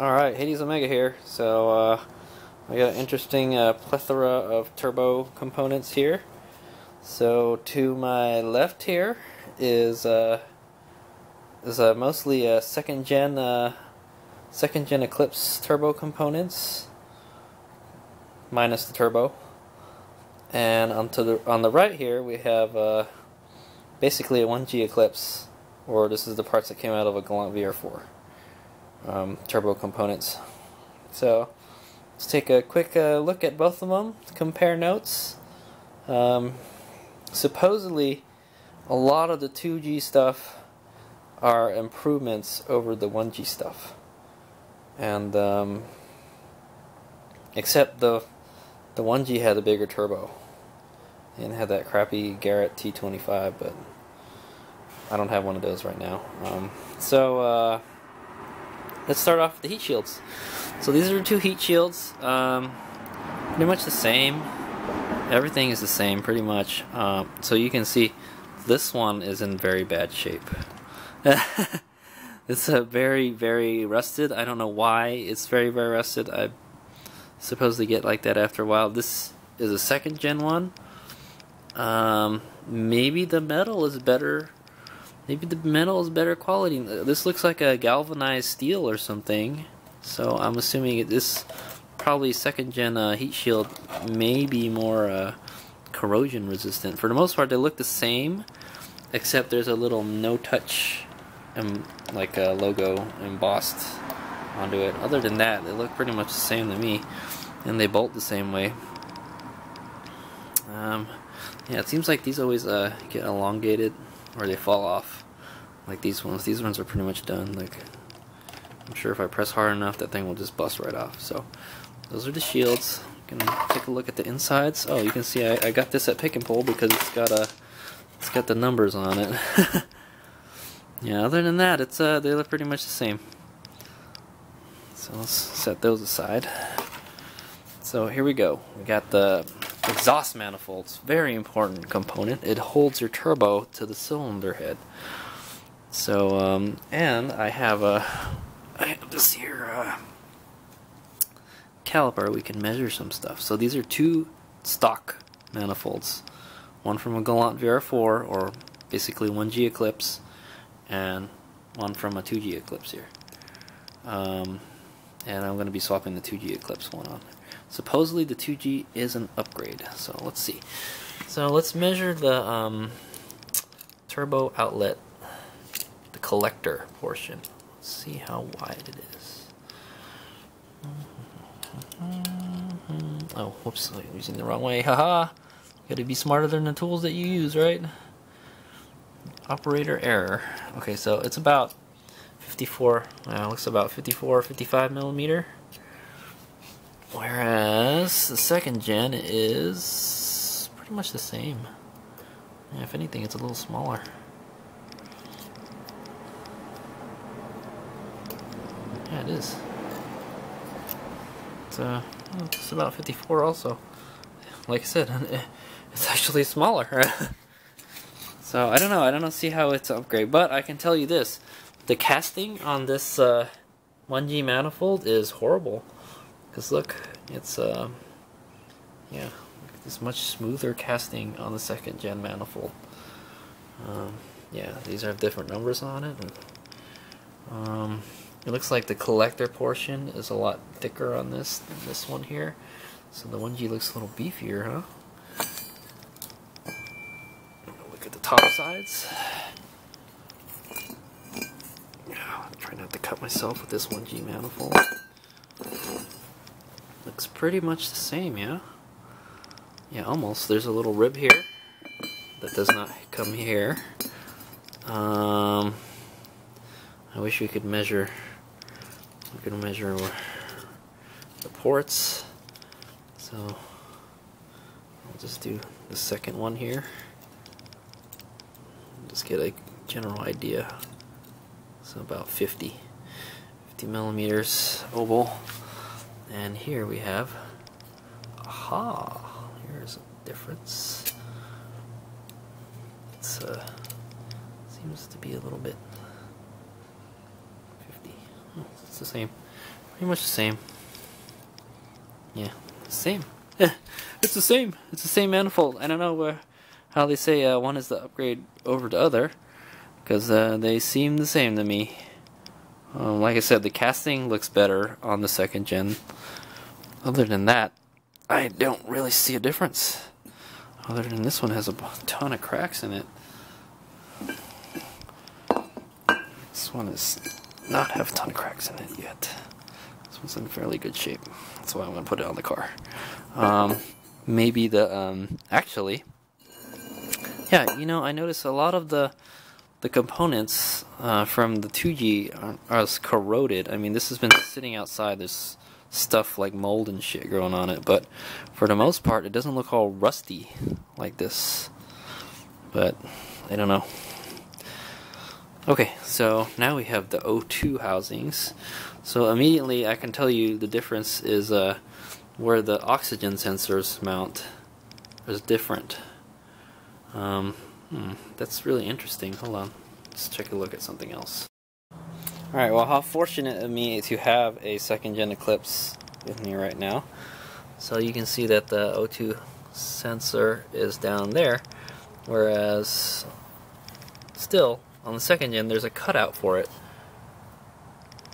Alright, Hades Omega here. So, uh, I got an interesting uh, plethora of turbo components here. So, to my left here is uh, is uh, mostly uh, second gen uh, second gen Eclipse turbo components, minus the turbo. And onto the on the right here we have uh, basically a 1G Eclipse, or this is the parts that came out of a Galant VR4 um, turbo components. So let's take a quick uh, look at both of them, compare notes. Um, supposedly, a lot of the 2G stuff are improvements over the 1G stuff, and um, except the the 1G had a bigger turbo and had that crappy Garrett T25, but I don't have one of those right now. Um, so. Uh, let's start off with the heat shields. So these are two heat shields, um, pretty much the same. Everything is the same, pretty much. Um, so you can see this one is in very bad shape. it's a very, very rusted. I don't know why it's very, very rusted. I suppose they get like that after a while. This is a second gen one. Um, maybe the metal is better Maybe the metal is better quality. This looks like a galvanized steel or something. So I'm assuming this probably second gen uh, heat shield may be more uh, corrosion resistant. For the most part, they look the same, except there's a little no touch um, like a logo embossed onto it. Other than that, they look pretty much the same to me, and they bolt the same way. Um, yeah, it seems like these always uh, get elongated or they fall off. Like these ones these ones are pretty much done like I'm sure if I press hard enough that thing will just bust right off. So those are the shields. Can take a look at the insides? Oh you can see I, I got this at pick and pull because it's got a it's got the numbers on it. Yeah other than that it's uh they look pretty much the same. So let's set those aside. So here we go. We got the exhaust manifolds, very important component. It holds your turbo to the cylinder head. So, um, and I have a, I have this here uh, caliper. We can measure some stuff. So these are two stock manifolds, one from a Galant VR4 or basically 1G Eclipse, and one from a 2G Eclipse here. Um, and I'm going to be swapping the 2G Eclipse one on. Supposedly the 2G is an upgrade, so let's see. So let's measure the um, turbo outlet, the collector portion. Let's see how wide it is. Oh, whoops, I'm using the wrong way. Haha! Gotta be smarter than the tools that you use, right? Operator error. Okay, so it's about 54, well, it looks about 54, 55 millimeter. Whereas the second gen is pretty much the same. If anything, it's a little smaller. Yeah, it is. It's, uh, it's about 54 also. Like I said, it's actually smaller. so, I don't know. I don't see how it's an upgrade. But I can tell you this. The casting on this uh, 1G manifold is horrible. Because look, it's, uh, yeah, it's much smoother casting on the second gen manifold. Um, yeah, these have different numbers on it. And, um, it looks like the collector portion is a lot thicker on this than this one here. So the 1G looks a little beefier, huh? Look at the top sides. Yeah, try not to cut myself with this 1G manifold. Looks pretty much the same, yeah? Yeah, almost. There's a little rib here that does not come here. Um, I wish we could measure, we could measure the ports. So, I'll just do the second one here. Just get a general idea. So about 50, 50 millimeters oval. And here we have, aha, here's a difference. It's uh, seems to be a little bit 50. Oh, it's the same. Pretty much the same. Yeah, same. It's the same. It's the same manifold. I don't know where, how they say uh, one is the upgrade over the other, because uh, they seem the same to me. Um, like I said, the casting looks better on the second gen. Other than that, I don't really see a difference. Other than this one has a ton of cracks in it. This one does not have a ton of cracks in it yet. This one's in fairly good shape. That's why I'm going to put it on the car. Um, maybe the, um, actually, yeah, you know, I noticed a lot of the the components uh, from the 2G are, are corroded. I mean, this has been sitting outside. There's stuff like mold and shit growing on it, but for the most part, it doesn't look all rusty like this. But I don't know. Okay, so now we have the O2 housings. So immediately I can tell you the difference is uh, where the oxygen sensors mount is different. Um, hmm, that's really interesting. Hold on. Let's check a look at something else. Alright, well how fortunate of me to have a second gen Eclipse with me right now. So you can see that the O2 sensor is down there, whereas still on the second gen there's a cutout for it.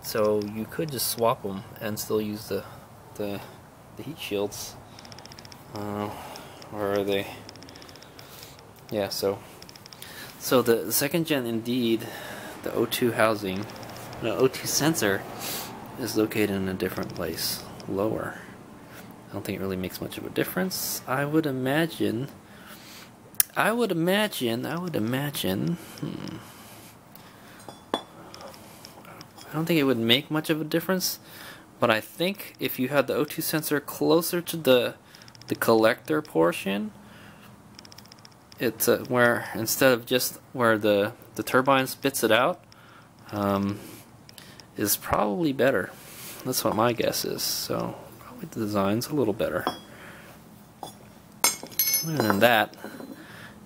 So you could just swap them and still use the the, the heat shields. Uh, or are they? Yeah, so so the second gen indeed, the O2 housing, the O2 sensor is located in a different place, lower. I don't think it really makes much of a difference. I would imagine, I would imagine, I would imagine, hmm, I don't think it would make much of a difference, but I think if you had the O2 sensor closer to the the collector portion, it's uh, where instead of just where the the turbine spits it out um, is probably better. That's what my guess is. So probably the design's a little better. Other than that,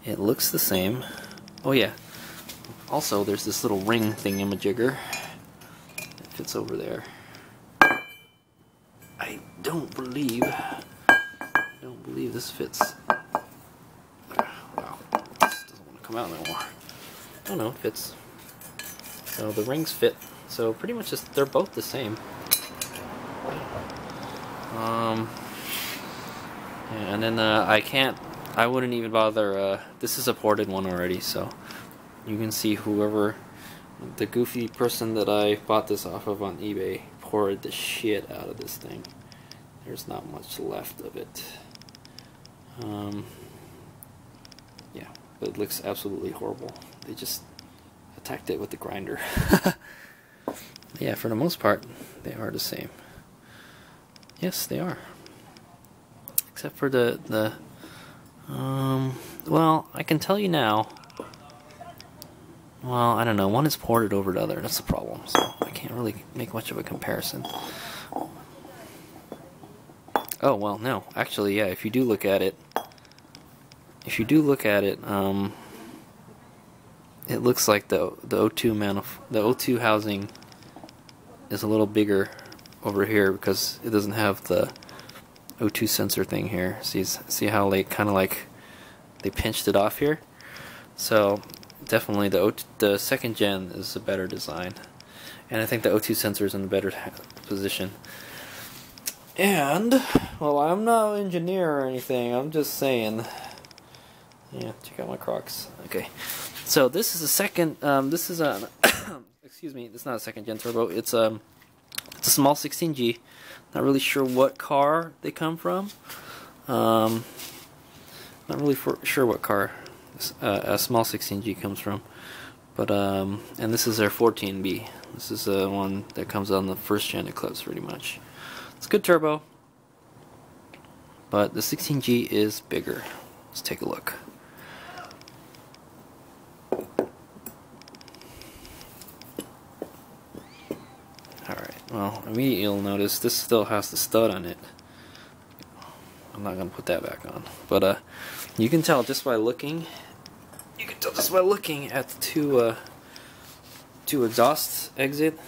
it looks the same. Oh yeah. Also, there's this little ring thingamajigger. It fits over there. I don't believe. I don't believe this fits come out more. I don't know, it fits. So the rings fit. So pretty much just, they're both the same. Um, yeah, and then uh, I can't, I wouldn't even bother, uh, this is a ported one already, so you can see whoever, the goofy person that I bought this off of on eBay ported the shit out of this thing. There's not much left of it. Um, but it looks absolutely horrible. They just attacked it with the grinder. yeah, for the most part, they are the same. Yes, they are. Except for the, the, um, well, I can tell you now, well, I don't know, one is ported over the other, that's the problem, so I can't really make much of a comparison. Oh, well, no, actually, yeah, if you do look at it, if you do look at it, um, it looks like the the O2 manif the O2 housing is a little bigger over here because it doesn't have the O2 sensor thing here. See see how like kind of like they pinched it off here. So definitely the O2, the second gen is a better design, and I think the O2 sensor is in a better position. And well, I'm not an engineer or anything. I'm just saying. Yeah, check out my Crocs. Okay, so this is a second. Um, this is a. excuse me. It's not a second gen turbo. It's um, it's a small 16G. Not really sure what car they come from. Um, not really for, sure what car uh, a small 16G comes from. But um, and this is their 14B. This is the one that comes on the first gen Eclipse, pretty much. It's a good turbo, but the 16G is bigger. Let's take a look. Well, immediately you'll notice this still has the stud on it. I'm not going to put that back on. But uh, you can tell just by looking, you can tell just by looking at the two, uh, two exhaust exit,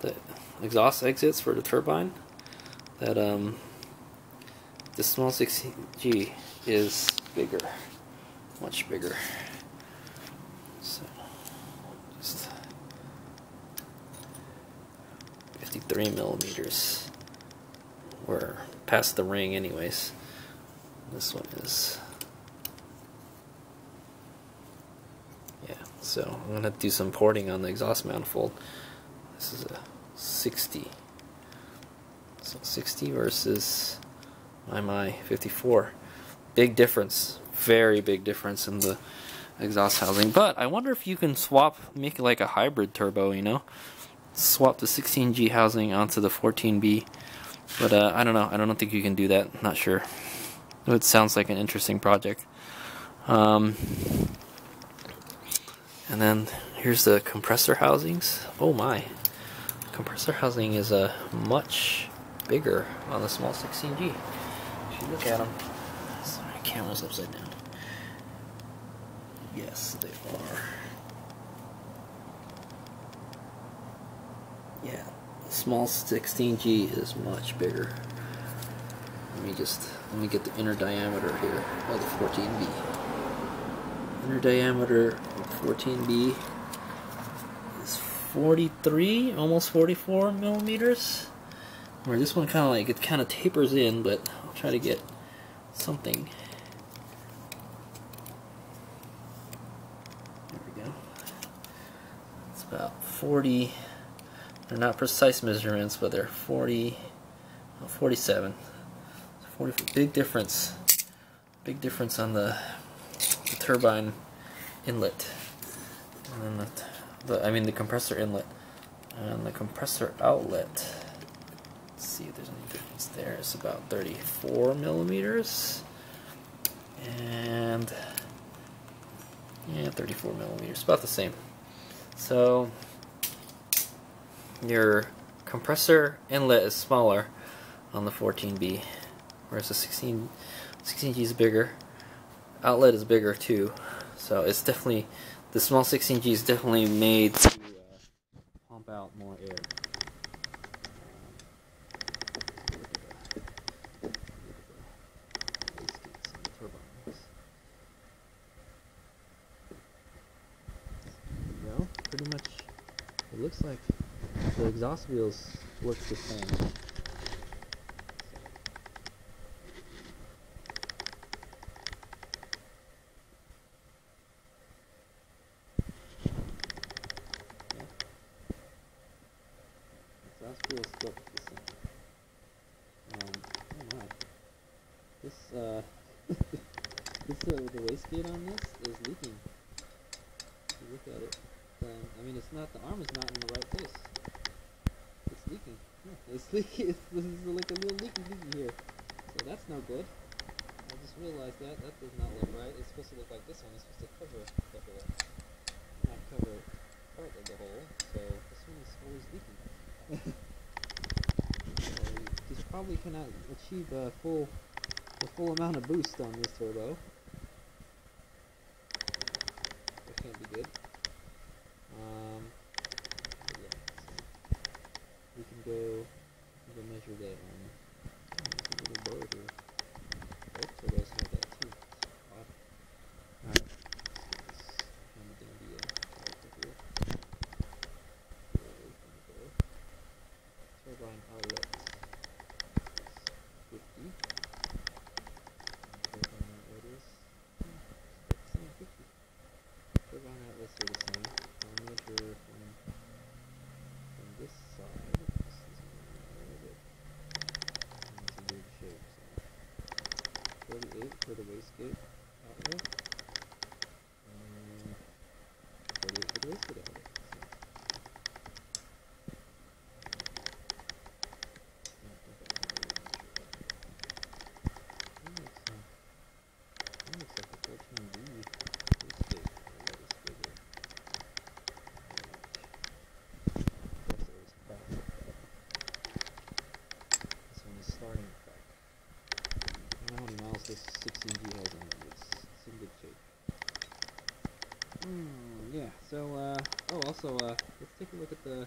that exhaust exits for the turbine. That um, the small 16G is bigger, much bigger. So, just 53 millimeters. We're past the ring, anyways. This one is. Yeah, so I'm gonna do some porting on the exhaust manifold. This is a 60. So 60 versus my my 54. Big difference. Very big difference in the exhaust housing. But I wonder if you can swap, make it like a hybrid turbo, you know? Swap the 16G housing onto the 14B. But uh, I don't know. I don't think you can do that. Not sure. It sounds like an interesting project. Um, and then here's the compressor housings. Oh my compressor housing is a uh, much bigger on the small 16G. If you look at them, sorry, camera's upside down. Yes, they are. Yeah, small 16G is much bigger. Let me just let me get the inner diameter here of the 14B. Inner diameter of 14B is 43, almost 44 millimeters. Where this one kind of like, it kind of tapers in, but I'll try to get something. There we go. It's about 40, they're not precise measurements, but they're 40, 47. 40, big difference. Big difference on the, the turbine inlet. And then the the I mean the compressor inlet and the compressor outlet. Let's see if there's any difference there. It's about 34 millimeters and yeah 34 millimeters about the same so your compressor inlet is smaller on the 14B whereas the 16 16G is bigger outlet is bigger too so it's definitely the small 16G is definitely made to uh, pump out more air. Pretty much it looks like the exhaust wheels look the same. on this is leaking. You look at it. Um, I mean, it's not, the arm is not in the right place. Leaking. It's this is like a little leaky leaky here. So that's no good. I just realized that. That does not look right. It's supposed to look like this one. It's supposed to cover the hole. Not cover part of the hole. So this one is always leaking. probably cannot achieve a full the full amount of boost on this turbo. That can't be good. Um, yeah, so we can go we can measure that on a little board here. Both turbos have that too. Alright. Turbine outlet. For the wastegate outlet. And 48 for the wastegate outlet. this 16G has on it. It's, it's in good shape. Hmm, yeah, so, uh, oh, also, uh, let's take a look at the,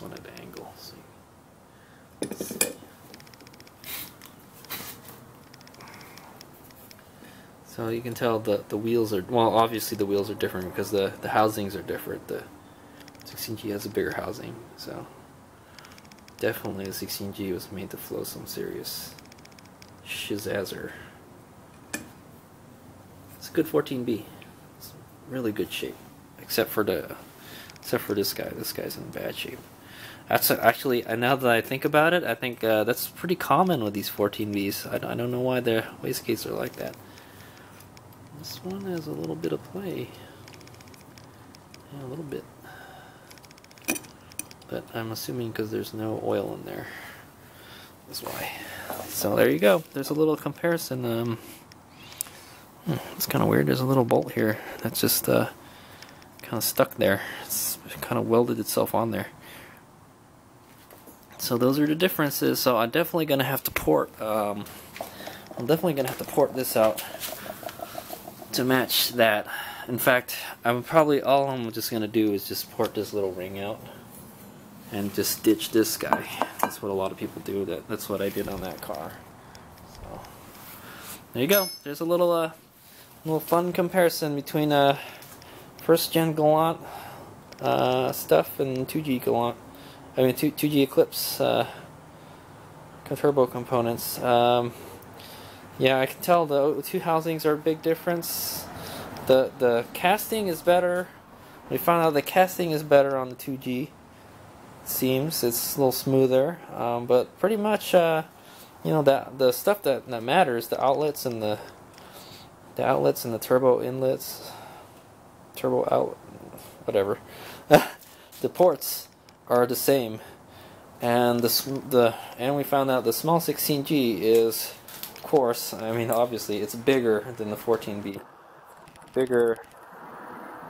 one at an angle. So So you can tell the, the wheels are, well obviously the wheels are different because the, the housings are different. The 16G has a bigger housing, so definitely the 16G was made to flow some serious shizazzer. It's a good 14B. It's really good shape, except for the, except for this guy. This guy's in bad shape. That's actually now that I think about it, I think uh, that's pretty common with these 14Bs. I, I don't know why their wastegates are like that. This one has a little bit of play. Yeah, a little bit. But I'm assuming because there's no oil in there. That's why. So there you go. There's a little comparison. Um, hmm, it's kind of weird. There's a little bolt here that's just uh, kind of stuck there. It's kind of welded itself on there. So those are the differences. So I'm definitely going to have to port. Um, I'm definitely to have to port this out to match that. In fact, I'm probably all I'm just going to do is just port this little ring out and just ditch this guy. That's what a lot of people do. That That's what I did on that car. So there you go. There's a little uh, little fun comparison between uh, first gen Galant uh, stuff and 2G Galant. I mean 2, 2G Eclipse uh, turbo components. Um, yeah, I can tell the two housings are a big difference. The the casting is better. We found out the casting is better on the 2G. It seems it's a little smoother, um, but pretty much, uh, you know, that the stuff that that matters, the outlets and the the outlets and the turbo inlets, turbo out, whatever. the ports are the same, and the the and we found out the small 16G is of course, I mean, obviously, it's bigger than the 14B. Bigger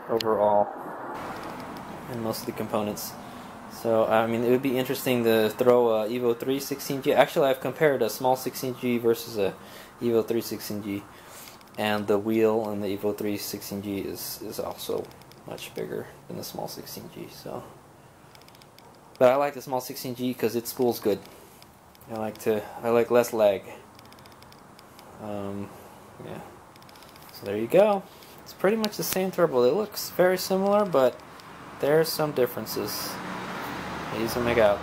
overall in most of the components. So, I mean, it would be interesting to throw a Evo 3 16G. Actually, I've compared a small 16G versus a Evo 3 16G. And the wheel on the Evo 3 16G is, is also much bigger than the small 16G. So, But I like the small 16G because it spools good. I like to, I like less lag. Um, yeah. So there you go. It's pretty much the same turbo. It looks very similar, but there's some differences. These make out.